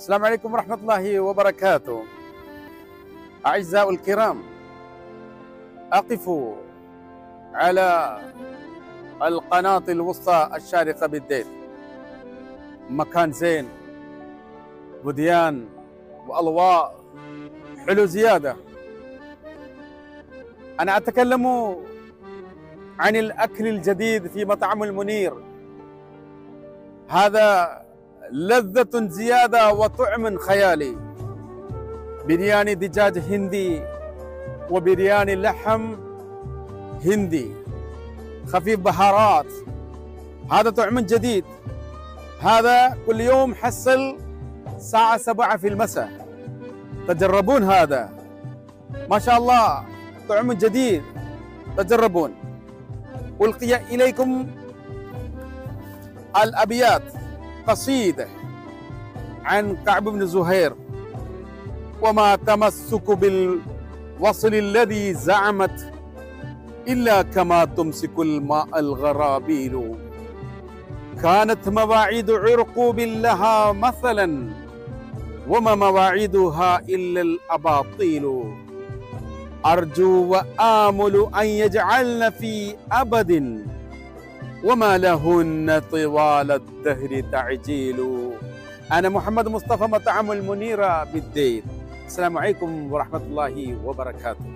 السلام عليكم ورحمة الله وبركاته. أعزائي الكرام أقف على القناة الوسطى الشارقة بالدير. مكان زين وديان وأضواء حلو زيادة. أنا أتكلم عن الأكل الجديد في مطعم المنير. هذا لذة زيادة وطعم خيالي. برياني دجاج هندي وبرياني لحم هندي. خفيف بهارات. هذا طعم جديد. هذا كل يوم حصل الساعة سبعة في المساء. تجربون هذا. ما شاء الله طعم جديد. تجربون. ألقي إليكم الأبيات. قصيدة عن كعب بن زهير وما تمسك بالوصل الذي زعمت إلا كما تمسك الماء الغرابيل. كانت مواعيد عرقوب لها مثلا وما مواعيدها إلا الأباطيل. أرجو وآمل أن يجعلن في أبد. وما لهن طوال الدهر تعجيل. أنا محمد مصطفى مطعم المنيرة بالدير السلام عليكم ورحمة الله وبركاته.